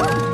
Bye.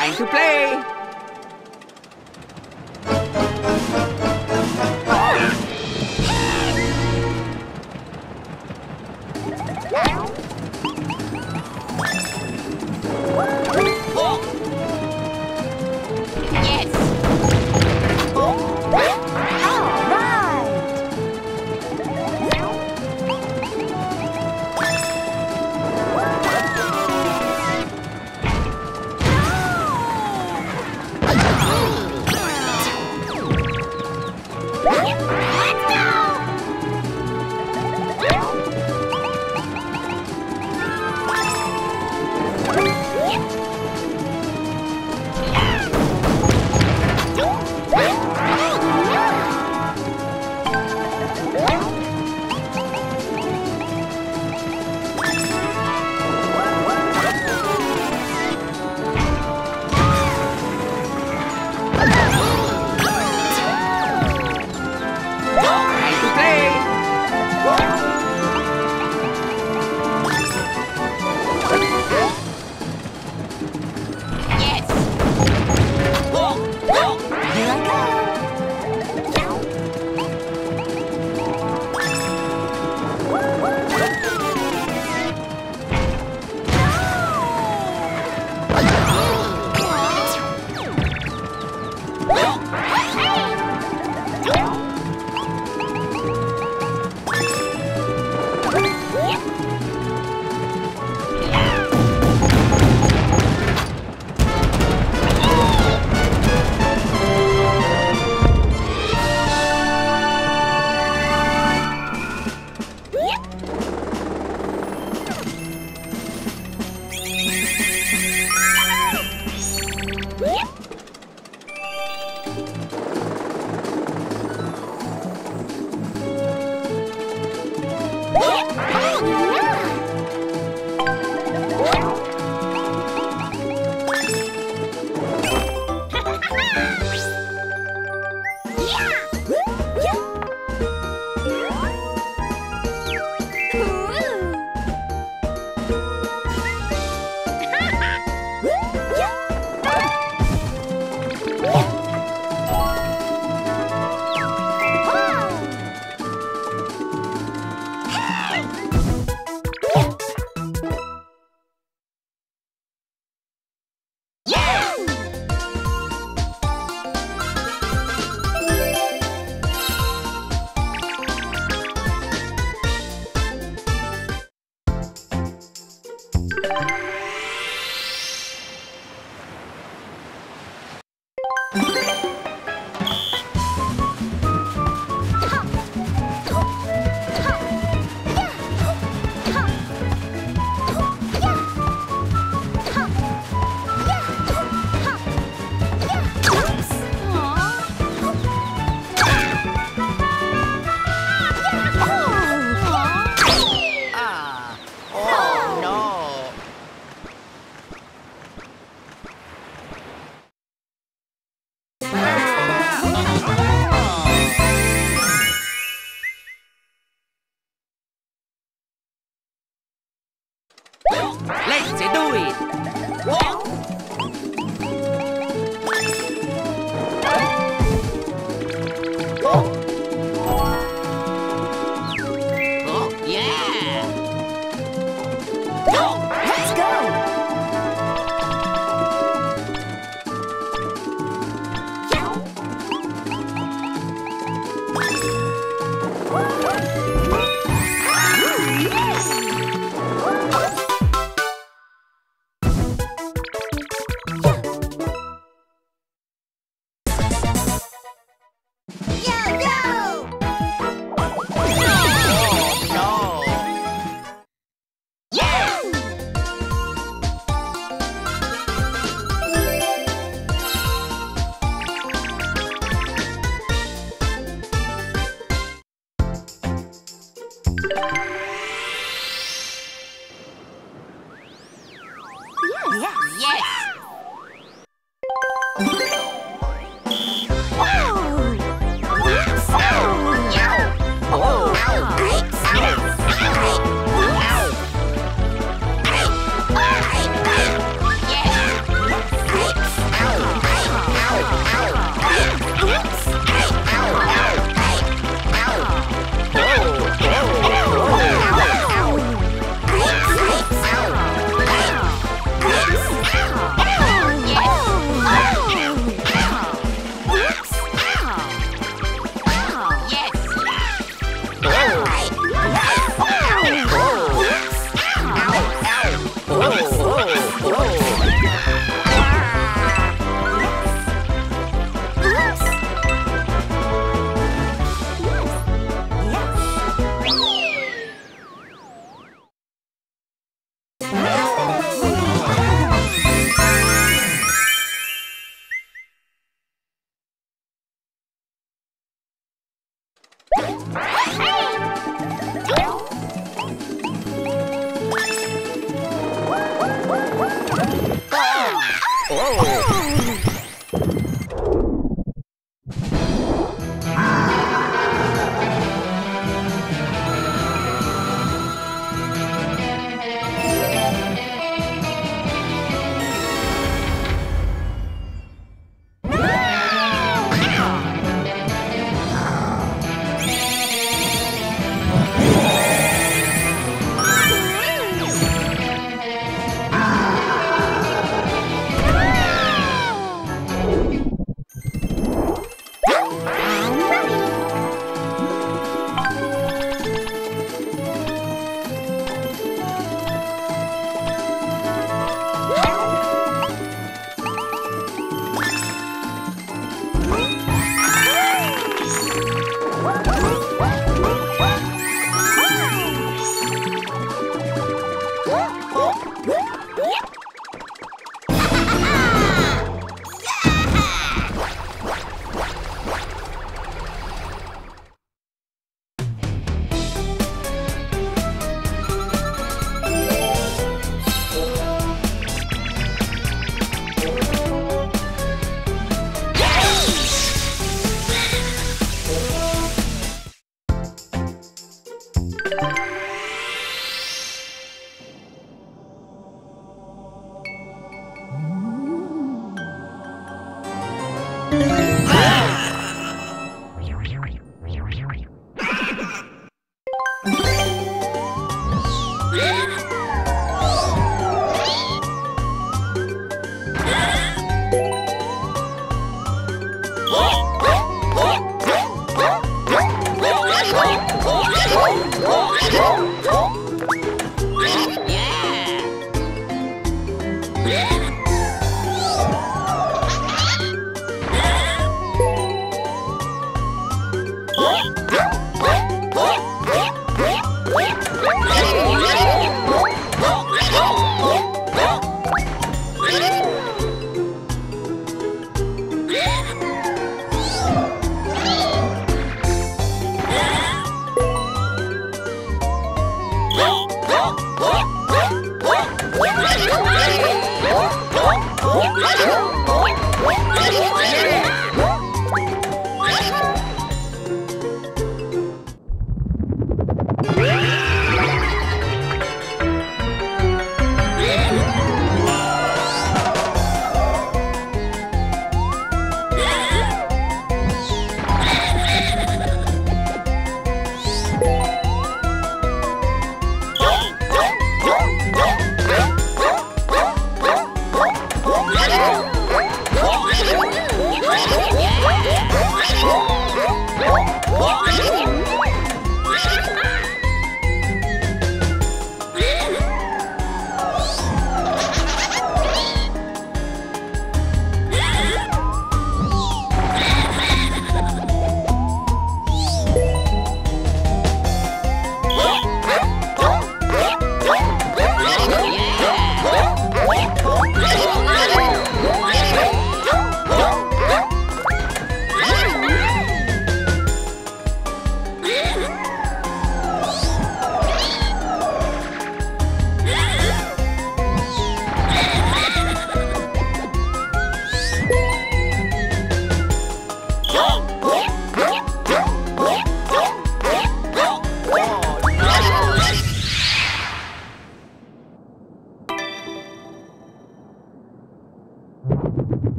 Time to play. Yes. Oh!